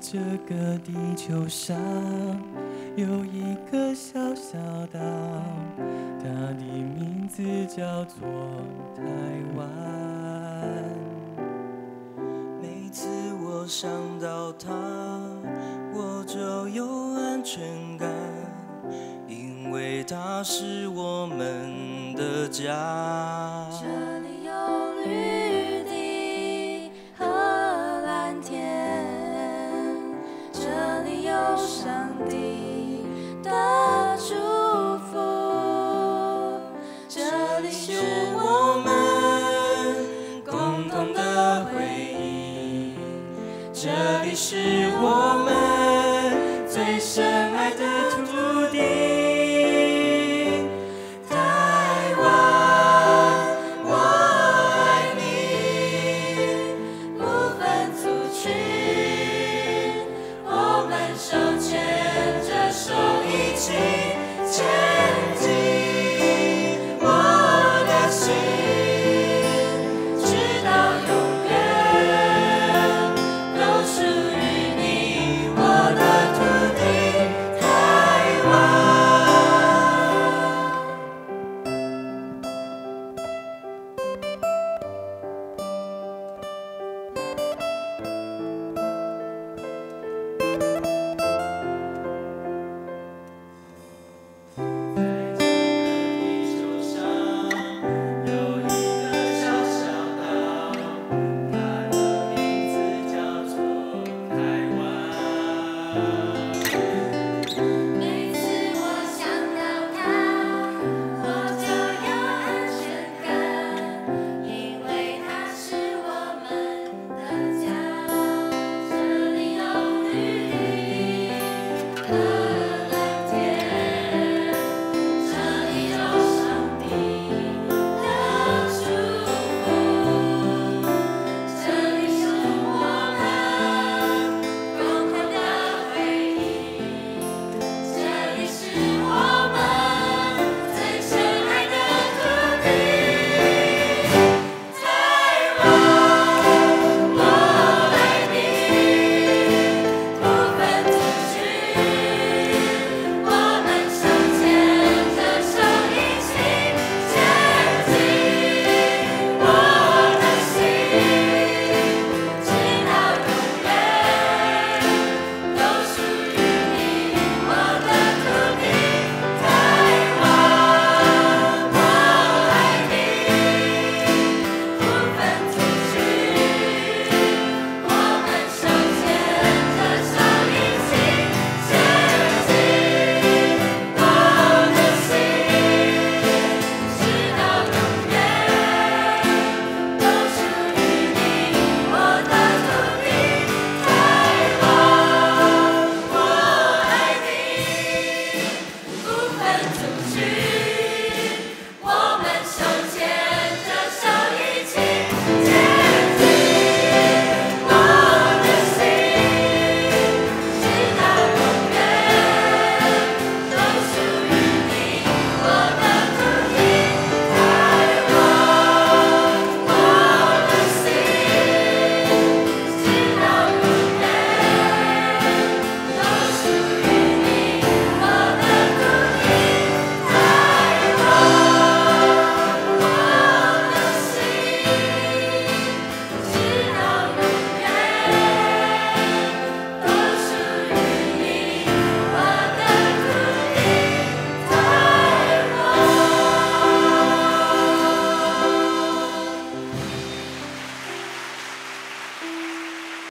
这个地球上有一个小小岛，它的名字叫做台湾。每次我想到它，我就有安全感，因为它是我们的家。这里是我们最深爱的土地，台湾，我爱你，不分族群，我们手牵着手一起。